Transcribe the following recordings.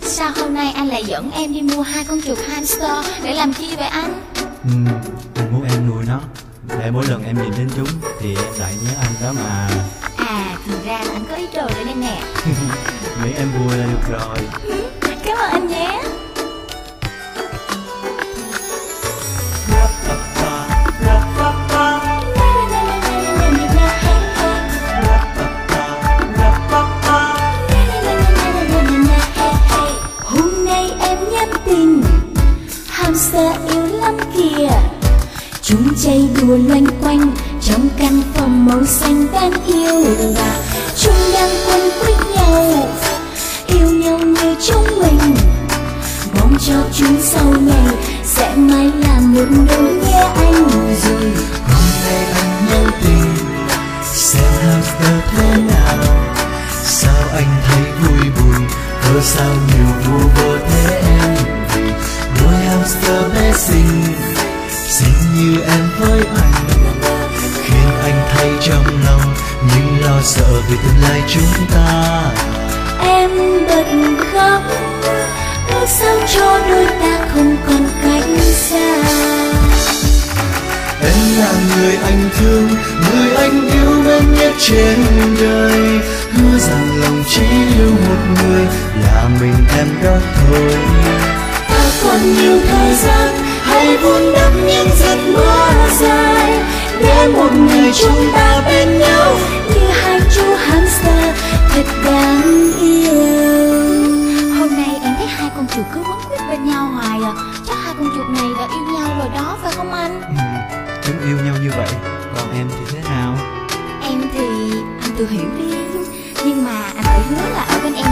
Sao hôm nay anh lại dẫn em đi mua hai con chuột hamster Để làm chi vậy anh? Ừ, anh muốn em nuôi nó. Để mỗi lần em nhìn đến chúng Thì em lại nhớ anh đó mà. À thì ra anh có ý đồ để đây nè. Nghĩ em vui là được rồi Hamster yêu lắm kìa. Chúng chạy đùa loanh quanh, Trong căn phòng màu xanh đang yêu Và chúng đang quấn quýt nhau. Yêu nhau như chúng mình, Mong cho chúng sau này Sẽ mãi là một đôi nhé anh rồi. Hôm nay anh nhớ tình Sẽ Xem hamster thế nào. Sao anh thấy vui buồn Cớ sao nhiều vui vơ thế em Vì đôi hamster bé xinh Xinh như em với anh Khiến anh thấy trong lòng Nhưng lo sợ vì tương lai chúng ta. Em bật khóc Ước sao cho đôi ta không còn cách xa. Em là người anh thương Người anh yêu mến nhất trên đời. Hứa rằng lòng chỉ yêu một người Là mình em đó thôi. Ta còn nhiều thời gian Vun đắp những giấc mơ dài. Để một ngày chúng ta bên nhau Như hai chú hamster thật đáng yêu. Hôm nay em thấy hai con chuột cứ quấn quýt bên nhau hoài à. Chắc hai con chuột này đã yêu nhau rồi đó phải không anh? ừ, Chúng yêu nhau như vậy Còn em thì thế nào? Em thì anh tự hiểu đi. Nhưng mà anh phải hứa là ở bên em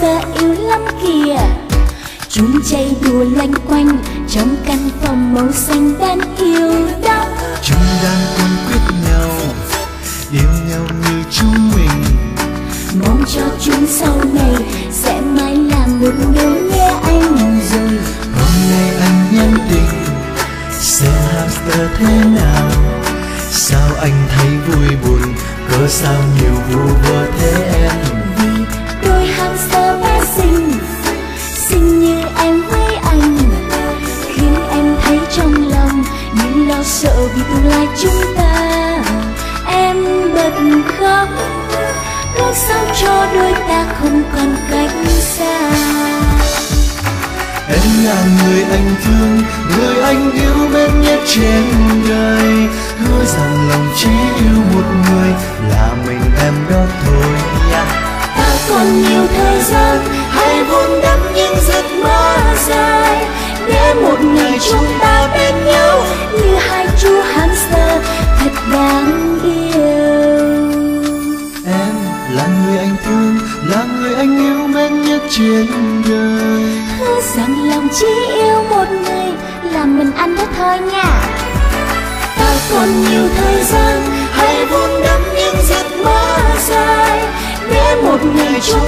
Hamster yêu lắm kìa. Chúng chạy đùa loanh quanh Trong căn phòng màu xanh đáng yêu đó Chúng đang quấn quýt nhau Yêu nhau như chúng mình. Mong cho chúng sau này Sẽ mãi là một đôi nhé anh rồi. Hôm nay anh nhắn tin Xem hamster thế nào? Sao anh thấy vui buồn? Cớ sao nhiều vu vơ thế em tương lai chúng ta. Em bật khóc. Ước sao cho đôi ta không còn cách xa. Em là người anh thương Người anh yêu mến nhất trên đời. Hứa rằng lòng chỉ yêu một người Là mình em đó thôi yeah. Ta còn nhiều thời gian Hãy vun đắp những giấc mơ dài. Để một ngày chúng ta trên đời. Hứa rằng lòng chỉ yêu một người Là mình anh đó thôi nha. Ta còn nhiều thời gian Hãy vun đắp những giấc mơ dài. Để một ngày bên